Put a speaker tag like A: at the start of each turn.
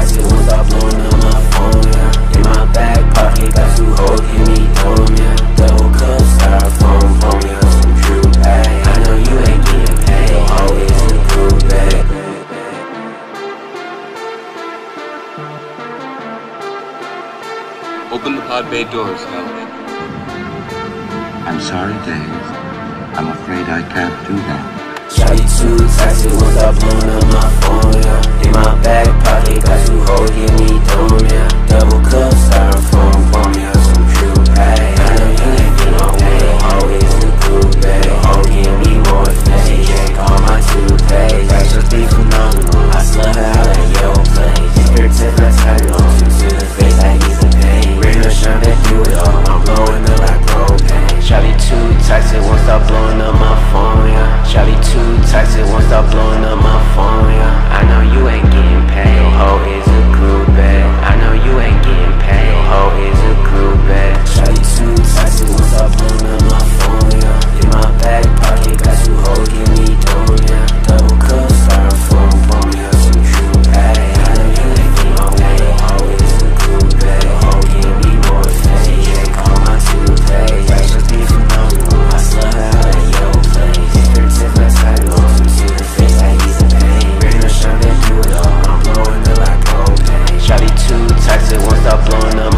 A: basket once I blown up my phone, yeah. In my back pocket, got two hoes, give me dome, yeah. Double cup, styrofoam, foam, yeah. Some true bag. I know you ain't getting paid, your hoe is a crew bag.
B: Open the pod bay doors, HAL.
C: I'm sorry, Dave. I'm afraid I can't do that.
A: Shawty too toxic, once I blown up my phone, yeah. In my toxic, won't stop blowing up my phone, yeah. Shawty too toxic, won't stop blowing up my phone, yeah. I know you ain't. stop blowing up.